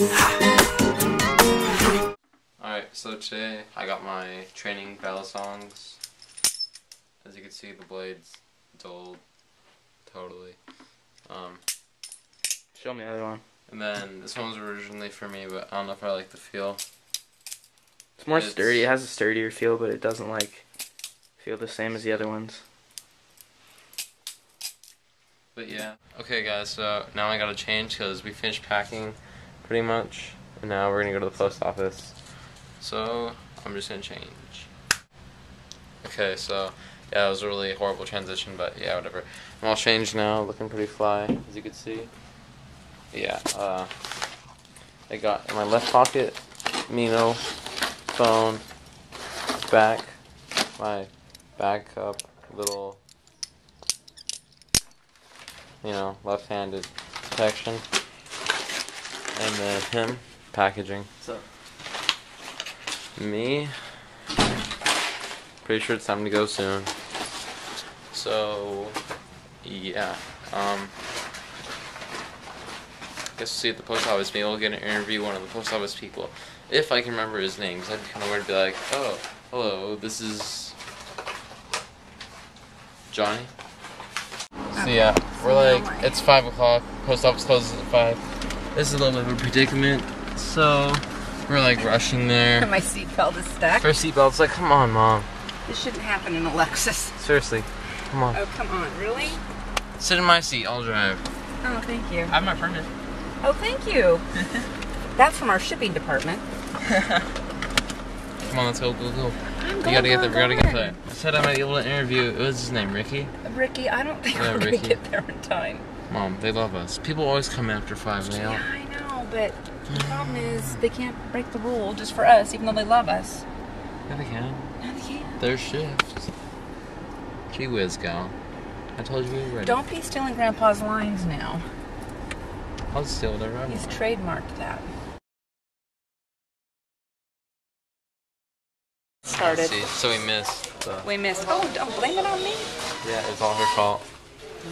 Alright, so today I got my training battle songs. As you can see, the blades dulled totally. Um, Show me the other one. and then this one was originally for me, but I don't know if I like the feel. It's more It's- sturdy. It has a sturdier feel, but it doesn't like feel the same as the other ones. But yeah. Okay, guys, so now I gotta change because we finished packing pretty much. And now we're gonna go to the post office. So, I'm just gonna change. Okay, so, yeah, it was a really horrible transition, but yeah, whatever. I'm all changed now, looking pretty fly, as you can see. Yeah, uh, I got in my left pocket, Mino, phone, back, my backup, little you know, left-handed protection. And then him, packaging. So Me, pretty sure it's time to go soon. So, yeah, um, guess we'll see at the post office. Maybe we'll get an interview one of the post office people. If I can remember his name, because that'd be kind of weird to be like, oh, hello, this is Johnny. So yeah, we're like, it's 5 o'clock, post office closes at 5. This is a little bit of a predicament, so we're like rushing there. My seatbelt is stuck. First seatbelt's like, come on, mom. This shouldn't happen in a Lexus. Seriously, come on. Oh, come on, really? Sit in my seat, I'll drive. Oh, thank you. I have my permit. Oh, thank you. That's from our shipping department. Come on, let's go, go, go. I'm We gotta get there, we gotta get there. I said I might be able to interview, what was his name, Ricky? Ricky, I don't think Yeah, we're Ricky. gonna get there in time. Mom, they love us. People always come after 5 Yeah, now. I know, but the problem is they can't break the rule just for us, even though they love us. Yeah, they can. No, they can't. Their shift. Gee whiz, gal. I told you we were ready. Don't be stealing Grandpa's lines now. I'll steal whatever I He's want. trademarked that. Started. See, Started. so we missed. The, We missed. Oh, don't blame it on me. yeah, it's all her fault.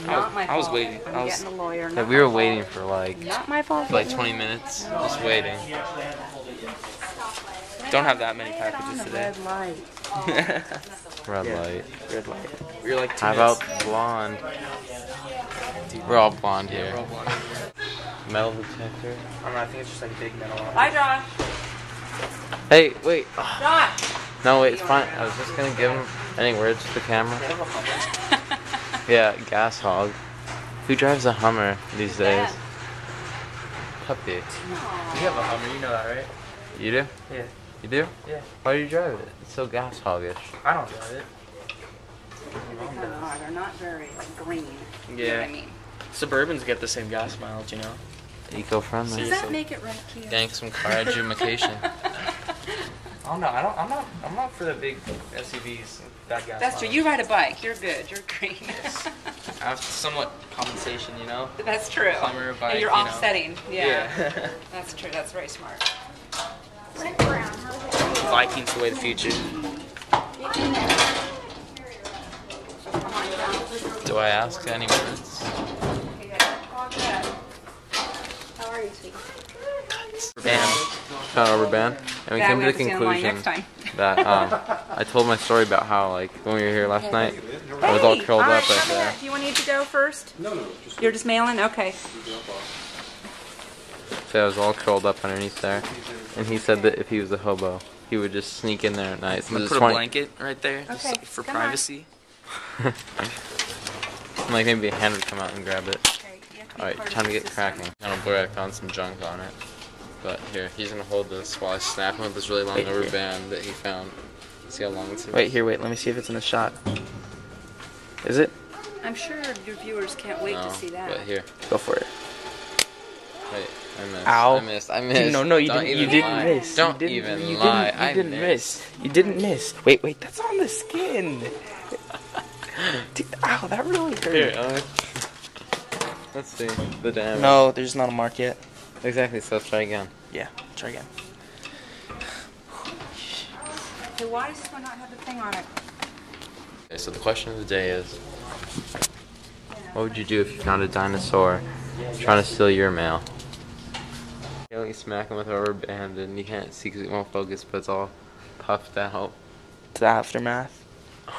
Not my fault. I was waiting. I'm I was- getting a lawyer. Yeah, we my were fault. waiting for like Not my fault. for like 20 minutes, just waiting. Don't have that many Lay it on packages today. red light. Red Yeah. light. Red light. We're like two How minutes. about blonde? We're all blonde Yeah, here. all blonde. Metal detector. I don't know. I think it's just like a big metal. one. Hi, Josh. Hey, wait. Josh. No, wait, it's fine. I was just gonna give him any words to the camera. Yeah, gas hog. Who drives a Hummer these days? Dad. Puppy. You have a Hummer. You know that, right? You do? Yeah. You do? Yeah. Why do you drive it? It's so gas hoggish. I don't drive it. They're not very like, green. You know Yeah. what I mean? Suburbans get the same gas mileage, you know. Eco-friendly. Does Seriously. that make it right to you? Getting some car education. I don't know. I don't. I'm not. I'm not for the big SUVs. That gas. That's true. You ride a bike. You're good. You're green. I have somewhat compensation, you know. That's true. Plumber, bike, and you're you know. offsetting. Yeah. Yeah. That's true. That's very smart. Vikings the way of the future. Do I ask any words? How are you, sweetie? Bam. Found rubber band, and we Yeah, came we to the to stand in line conclusion next time. that um, I told my story about how like when we were here last night, I was all curled all up right, right there. Do you want need to go first? No, no. Just You're just mailing? Okay. So I was all curled up underneath there, and he said that if he was a hobo, he would just sneak in there at night. So I'm gonna put a blanket right there, just for come on. privacy. like maybe a hand would come out and grab it. Okay, you have to be All right, time to get system. cracking. Kind of blur. I found some junk on it, but here he's gonna hold this while I snap him with this really long Wait, rubber here. band that he found. See how long it's. Wait here, wait. Let me see if it's in the shot. Is it? I'm sure your viewers can't wait no, to see that. But here, Go for it. wait, I missed. Ow. I missed. I missed. No, no, you Don't didn't. You didn't lie. miss. Don't you didn't, even you lie. Didn't, you I didn't missed. miss. You didn't miss. Wait, wait. That's on the skin. Dude, ow, that really hurt. Here, uh, let's see the damage. No, there's not a mark yet. Exactly. So let's try again. Yeah, try again. Hey, why does this one not have the thing on it? Okay, so the question of the day is, what would you do if you found a dinosaur trying to steal your mail? You only smack him with a rubber band and you can't see because it won't focus, but it's all puffed out. It's the aftermath.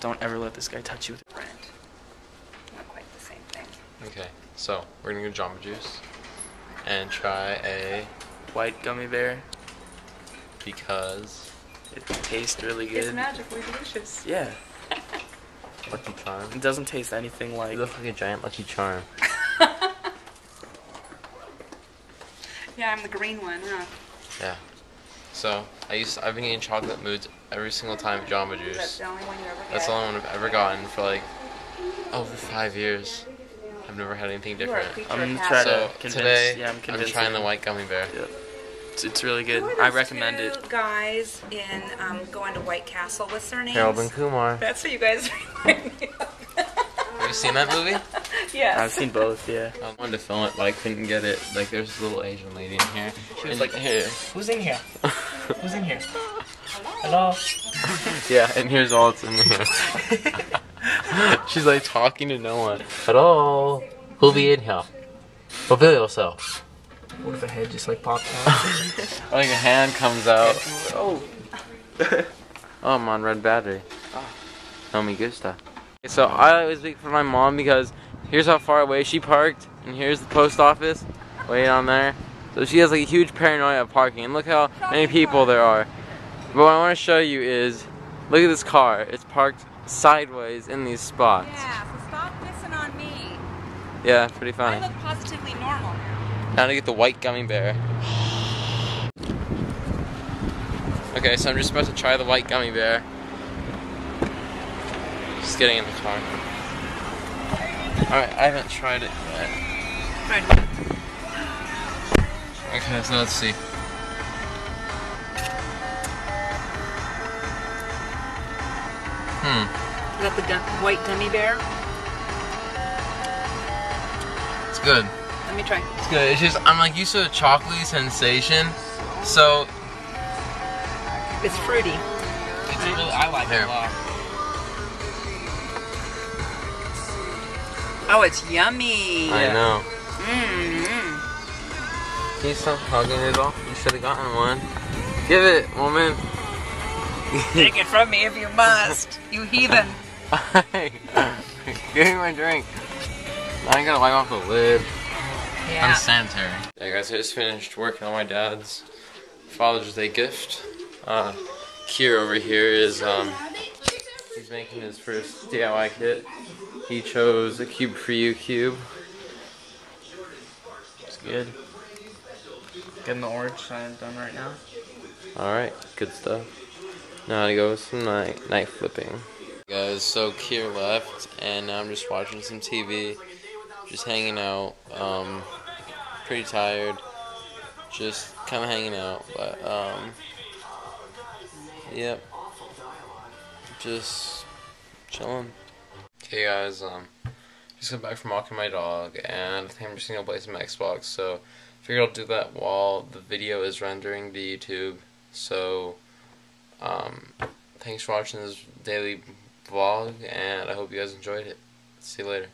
Don't ever let this guy touch you with a brand. Not quite the same thing. Okay, so we're gonna go Jamba Juice and try a White gummy bear. because It tastes really good. It's magically delicious. Yeah. Lucky Charm. It doesn't taste anything like. You look like a giant Lucky Charm. Yeah, I'm the green one, huh? Yeah. So I used I've been eating chocolate moods every single time Jamba That's Juice. the only one you ever get. That's the only one I've ever gotten for like over five years. I've never had anything You are a different. creature I'm of gonna habit. try So to convince. today yeah, I'm I'm convinced. trying the white gummy bear. Yeah. It's, it's really good. Who are I those recommend two it. Guys in um, going to White Castle. What's their names? Harold and Kumar. That's what you guys remind me of. Have you seen that movie? yes. I've seen both. Yeah. I wanted to film it, but I couldn't get it. Like, there's this little Asian lady in here. She was And like- here. Who's in here? Who's in here? Hello. yeah, and here's all it's in here. She's like talking to no one. Hello. Who'll be in here? Reveal yourself. What if a head just like popped out? Like a hand comes out. oh. Oh, I'm on red battery. No me gusta. So I always wait for my mom because here's how far away she parked, and here's the post office, way down there. So she has like a huge paranoia of parking, and look how many people there are. But what I want to show you is, look at this car. It's parked sideways in these spots. Yeah, so stop pissing on me. Yeah, pretty I funny. look positively normal. Now to get the white gummy bear. Okay, so I'm just about to try the white gummy bear. Just getting in the car. Alright, I haven't tried it yet. Right. Okay, so let's see. Hmm, Is that the gu- white gummy bear? it's good. Let me try. It's good. It's just, I'm like used to a chocolatey sensation, so It's fruity. it's really, I like it a lot. Oh, it's yummy. I know. Mmm. Can you stop hugging it off? You should have gotten one. Give it, woman. Take it from me if you must, you heathen. Give me my drink. Now I gonna wipe off the lid. Yeah. Unsanitary. Yeah, guys, I just finished working on my dad's Father's Day gift. Uh, Kier over here is, um, he's making his first DIY kit. He chose a Cube for You cube. It's good. Getting the orange sign done right now. Alright, good stuff. Now to go with some night, night flipping. Guys, so Kier left, and I'm just watching some TV, just hanging out. Um, pretty tired, just kind of hanging out, but um, yep, just chilling. Okay, guys, um, just got back from walking my dog, and I think I'm just gonna play some Xbox. So, I figured I'll do that while the video is rendering to YouTube. So, um, thanks for watching this daily vlog, and I hope you guys enjoyed it. See you later.